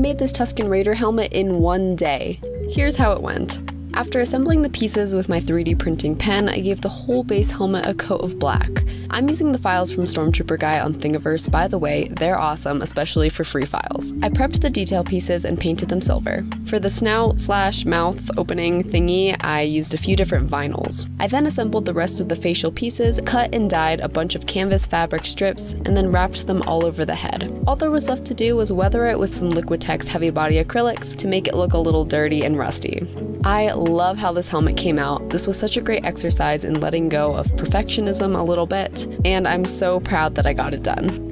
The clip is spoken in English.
made this Tusken Raider helmet in one day. Here's how it went. After assembling the pieces with my 3D printing pen, I gave the whole base helmet a coat of black. I'm using the files from Stormtrooper Guy on Thingiverse, by the way, they're awesome, especially for free files. I prepped the detail pieces and painted them silver. For the snout slash mouth opening thingy, I used a few different vinyls. I then assembled the rest of the facial pieces, cut and dyed a bunch of canvas fabric strips, and then wrapped them all over the head. All there was left to do was weather it with some Liquitex heavy body acrylics to make it look a little dirty and rusty. I love how this helmet came out. This was such a great exercise in letting go of perfectionism a little bit, and I'm so proud that I got it done.